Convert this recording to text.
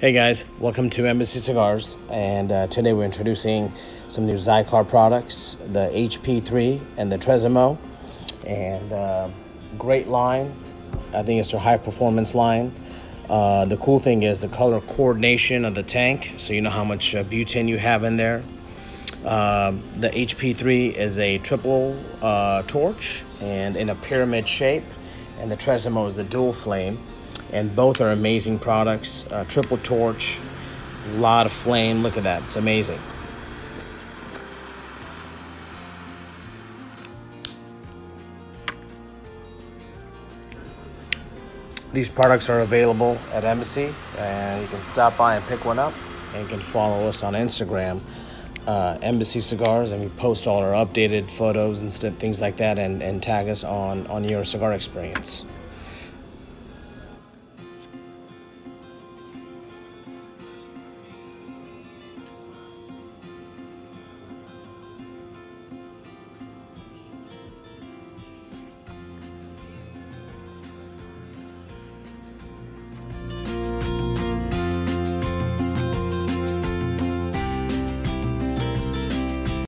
Hey guys, welcome to Embassy Cigars, and uh, today we're introducing some new Xikar products, the HP3 and the Turismo, and uh, great line. I think it's their high performance line. Uh, the cool thing is the color coordination of the tank, so you know how much uh, butane you have in there. Um, the HP3 is a triple uh, torch and in a pyramid shape, and the Turismo is a dual flame and both are amazing products. Uh, triple torch, a lot of flame. Look at that, it's amazing. These products are available at Embassy, and you can stop by and pick one up. And you can follow us on Instagram, uh, Embassy Cigars, and we post all our updated photos and things like that, and, and tag us on on your cigar experience.